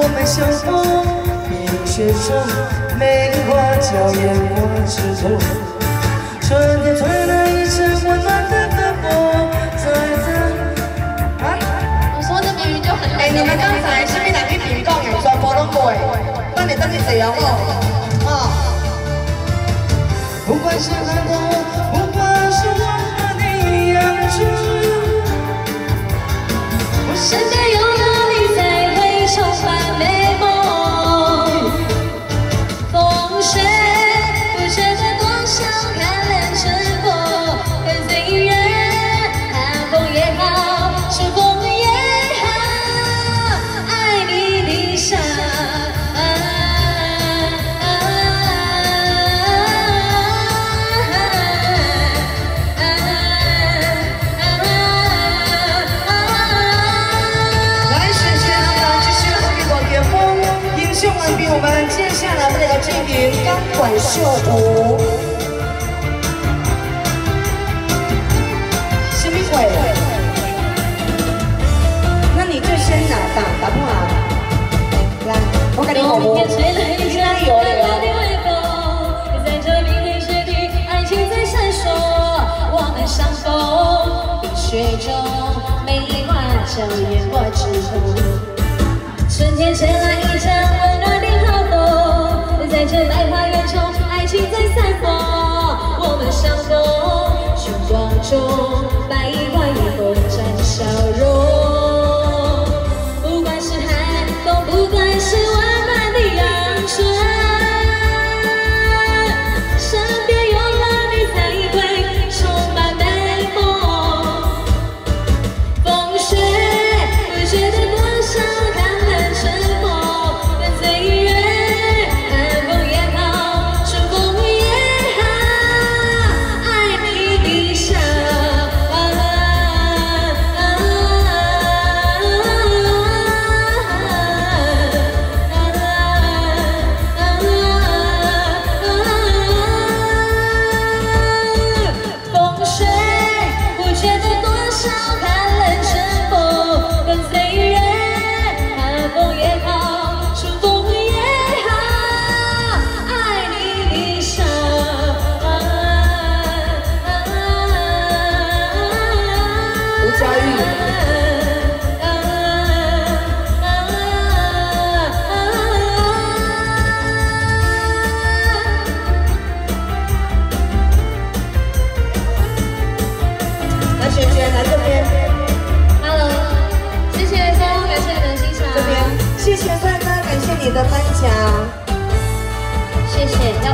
我们相逢，冰雪中，玫瑰花娇艳我之中。春天吹来一阵温暖的歌波，在这。啊？我说这明明就很哎，你们刚才是边哪边比讲的，全部拢过的，等你等你坐好不？啊！不管是寒冬，下来为了进行钢管秀舞。什么鬼？那你就先拿吧，好不好？来，我给你好不？你哪里有了？在这冰天雪地，爱情在闪烁，我们相逢冰雪中，玫瑰花娇艳我之中。春天吹来一阵中，百花以后展笑容。谢谢你的分享。谢谢，要